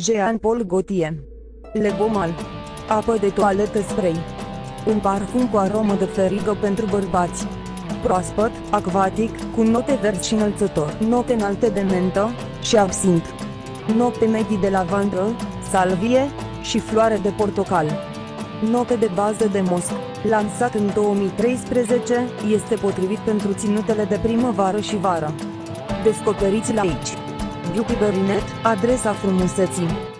Jean-Paul Gaultier. Le Gomal Apă de toaletă spray. Un parfum cu aromă de ferigă pentru bărbați. Proaspăt, acvatic, cu note verzi și înălțător. Note înalte de mentă și absint. Note medii de lavandă, salvie și floare de portocal. Note de bază de mosc. Lansat în 2013, este potrivit pentru ținutele de primăvară și vară. Descoperiți la aici. Beauty Berinet, adresa frumuseții.